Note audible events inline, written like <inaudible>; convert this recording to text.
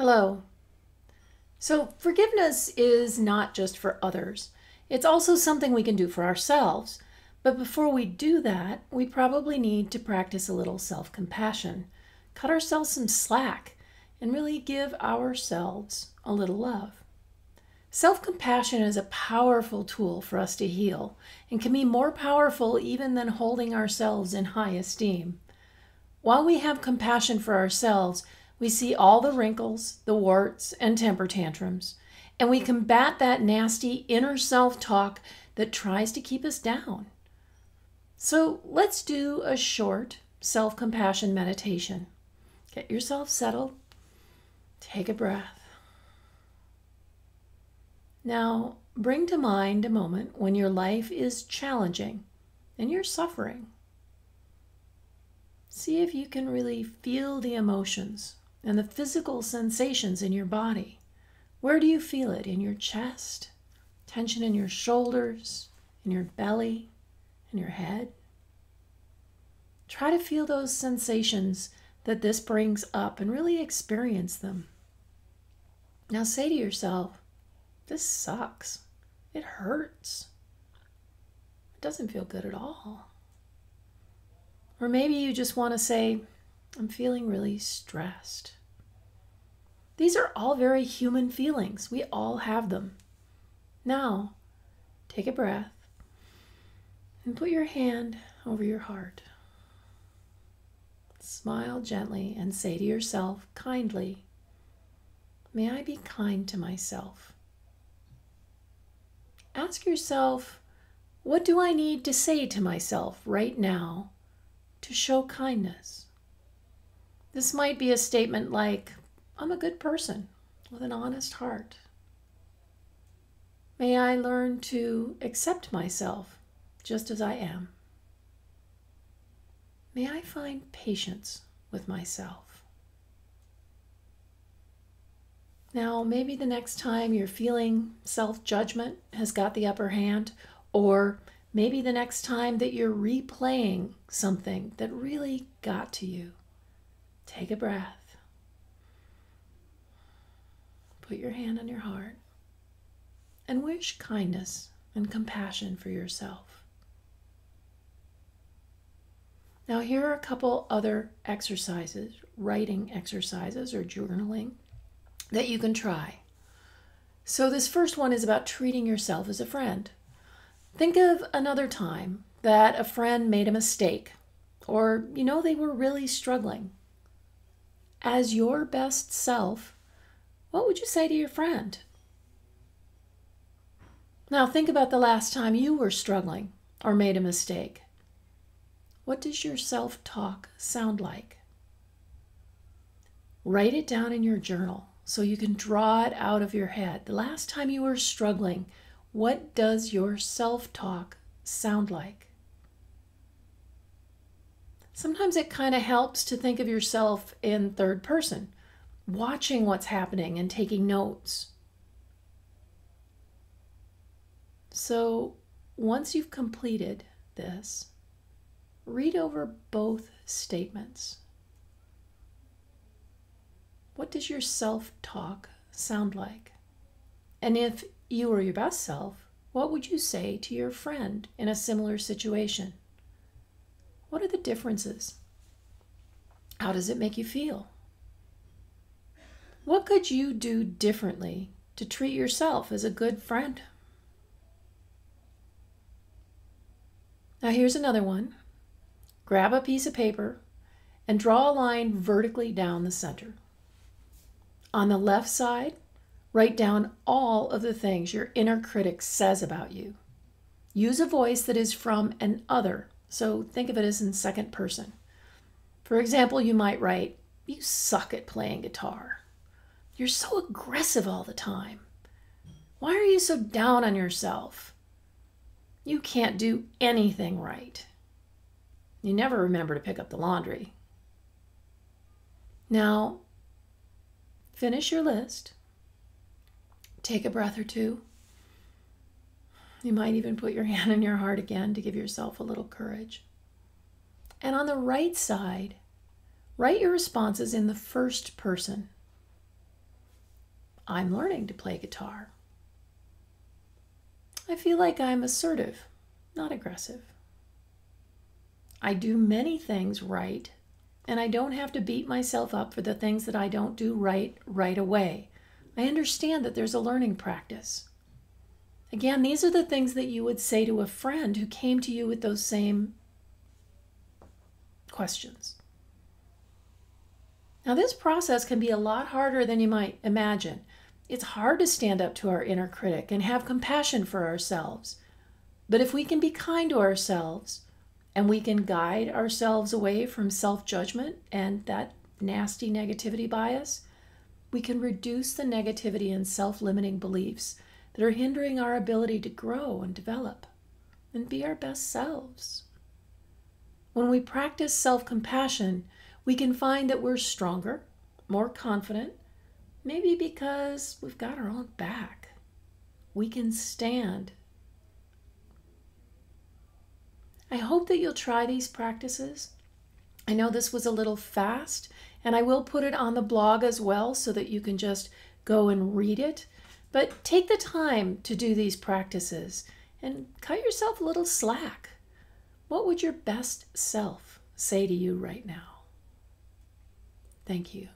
Hello. So, forgiveness is not just for others, it's also something we can do for ourselves. But before we do that, we probably need to practice a little self compassion, cut ourselves some slack, and really give ourselves a little love. Self compassion is a powerful tool for us to heal and can be more powerful even than holding ourselves in high esteem. While we have compassion for ourselves, we see all the wrinkles, the warts, and temper tantrums, and we combat that nasty inner self talk that tries to keep us down. So let's do a short self compassion meditation. Get yourself settled, take a breath. Now, bring to mind a moment when your life is challenging and you're suffering. See if you can really feel the emotions and the physical sensations in your body. Where do you feel it? In your chest? Tension in your shoulders? In your belly? In your head? Try to feel those sensations that this brings up and really experience them. Now say to yourself, This sucks. It hurts. It doesn't feel good at all. Or maybe you just want to say, I'm feeling really stressed. These are all very human feelings. We all have them. Now, take a breath and put your hand over your heart. Smile gently and say to yourself kindly, May I be kind to myself? Ask yourself, What do I need to say to myself right now to show kindness? This might be a statement like, I'm a good person with an honest heart. May I learn to accept myself just as I am. May I find patience with myself. Now, maybe the next time you're feeling self judgment has got the upper hand, or maybe the next time that you're replaying something that really got to you. Take a breath. Put your hand on your heart and wish kindness and compassion for yourself. Now, here are a couple other exercises, writing exercises or journaling, that you can try. So, this first one is about treating yourself as a friend. Think of another time that a friend made a mistake, or you know they were really struggling as your best self, what would you say to your friend? Now, think about the last time you were struggling or made a mistake. What does your self talk sound like? Write it down in your journal so you can draw it out of your head. The last time you were struggling, what does your self talk sound like? Sometimes it kind of helps to think of yourself in third person, watching what's happening and taking notes. So once you've completed this, read over both statements. What does your self talk sound like? And if you were your best self, what would you say to your friend in a similar situation? What are the differences? How does it make you feel? What could you do differently to treat yourself as a good friend? Now, here's another one. Grab a piece of paper and draw a line vertically down the center. On the left side, write down all of the things your inner critic says about you. Use a voice that is from an other so think of it as in second person. For example, you might write, You suck at playing guitar. You're so aggressive all the time. Why are you so down on yourself? You can't do anything right. You never remember to pick up the laundry. Now, finish your list. Take a breath or two you might even put your <laughs> hand in your heart again to give yourself a little courage. And on the right side, write your responses in the first person. I'm learning to play guitar. I feel like I'm assertive, not aggressive. I do many things right, and I don't have to beat myself up for the things that I don't do right right away. I understand that there's a learning practice. Again, these are the things that you would say to a friend who came to you with those same questions. Now, this process can be a lot harder than you might imagine. It's hard to stand up to our inner critic and have compassion for ourselves. But if we can be kind to ourselves and we can guide ourselves away from self judgment and that nasty negativity bias, we can reduce the negativity and self limiting beliefs that are hindering our ability to grow and develop and be our best selves. When we practice self compassion, we can find that we're stronger, more confident, maybe because we've got our own back. We can stand. I hope that you'll try these practices. I know this was a little fast, and I will put it on the blog as well so that you can just go and read it. But take the time to do these practices and cut yourself a little slack. What would your best self say to you right now? Thank you.